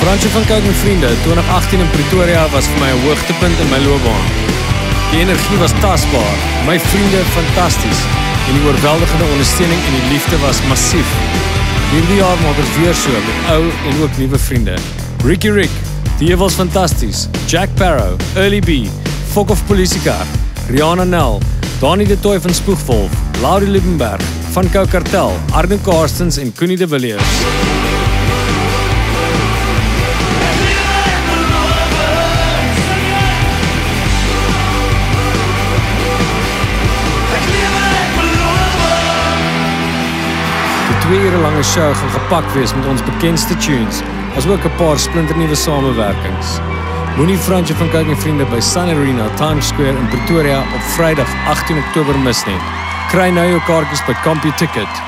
Fransje van Kyk met vriende, 2018 in Pretoria was vir my 'n hoogtepunt in my loopbaan. Die energie was tasbaar, my vriende fantasties en die oorweldigende ondersteuning en die liefde was massief. Hierdie jaar maak ons weer so met ou en ook nuwe vriende. Ricky Rick, die was fantasties. Jack Barrow, Early B, Fok of Polisika, Rihanna Nel, Dani de Toy van Spoegwolf, Laurie Liebenberg, van Kou Kartel, Arno Karstens en Koenie de Villiers. twee ure lange show gaan gepak wees met ons bekendste tunes, asook 'n paar splinternuwe samewerkings. Moenie Fransje van kyk en vriende by Sun Arena Times Square in Pretoria op Vrydag 18 Oktober mis nie. Kry nou jou kaartjies by CompuTicket.